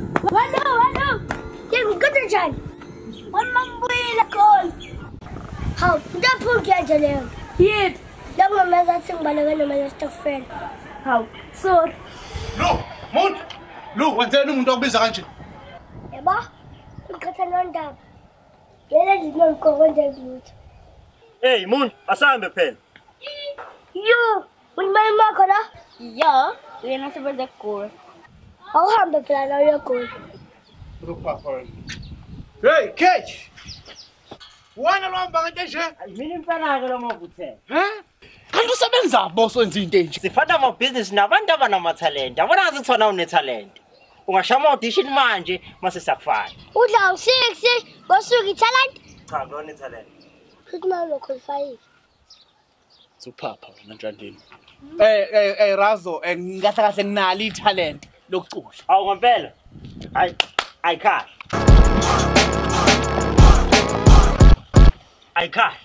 Hello, hello. Yeah, we got the child. One man boy in a call. How? That poor guy there. Yeah. That man has a thing, but I'm going to a stuff friend. How? So. No, Moon. No, when they're in the middle of this arrangement. Eba, we got a non dab. Yeah, that is not going to be good. Hey, Moon, I saw him the pen. Yo, when my mom called Yeah, we're not supposed to call. Awuhambe phela la uyagula. Lupapa wena. Hey, Cage. Wena lohamba ngento nje? Mina impela ke lo mavuthe. He? Kanti usebenza boss wenza into enje. Sifanda ama business nabantu abanamathalent. Yabona ngathi kuthiwa nawe unetalent. Ungashama audition manje mase sakufana. Udla u6 bosuka italent. Cha, ngone talent. Futhi manje uqualify. Supapa wena Njandini. Eh eh eh Razo, eh, ngahle kahle nginalo italent do Alma velha. Ai, ai, cara. Ai, cara.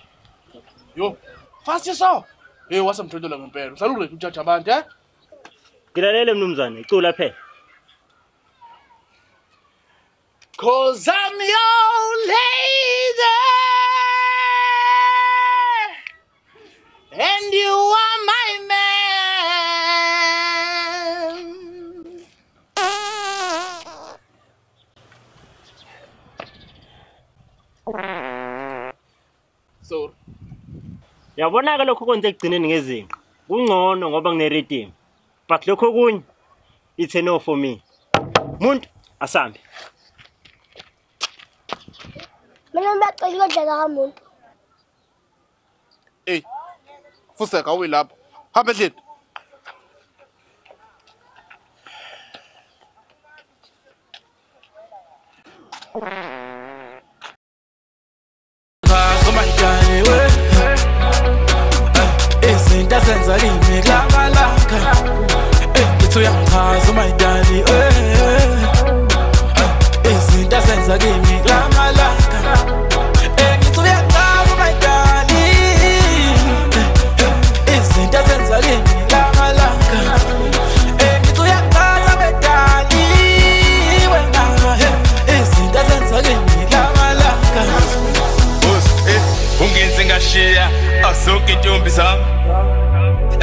Yo, fast yourself. Hey, what's some trade ngempela. Usalule a abantu, eh? Ngilalele mnumzane, icula phela. Cause I'm your lady. So, Yabona ke lokho kwenze ekugcineni ngezinqa. Kungcono ngoba rhythm. But lokho kunye it's a no for me. Muntu asambe. Mina ngibacela ukudlala kamuntu. hey, fuseka uwi lapho. Hamba endlini. Zomaitani ngenza lini kulamalaka yethu eh, uyangichaza eh, eh. izinto azenza kimi kulamalaka ngithi uyangichaza umayidali izinto azenza kimi kulamalaka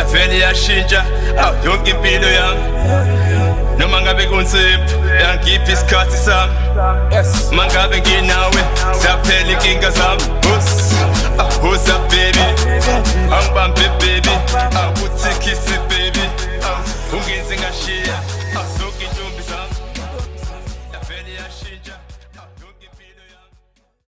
evele iyashintsha aw yonke impilo yami. Noma ngabe kunzima yangiphi isikhathi sami. Ma ngabe nginawe ziyaphela inkinga zami. Hos ah, up baby?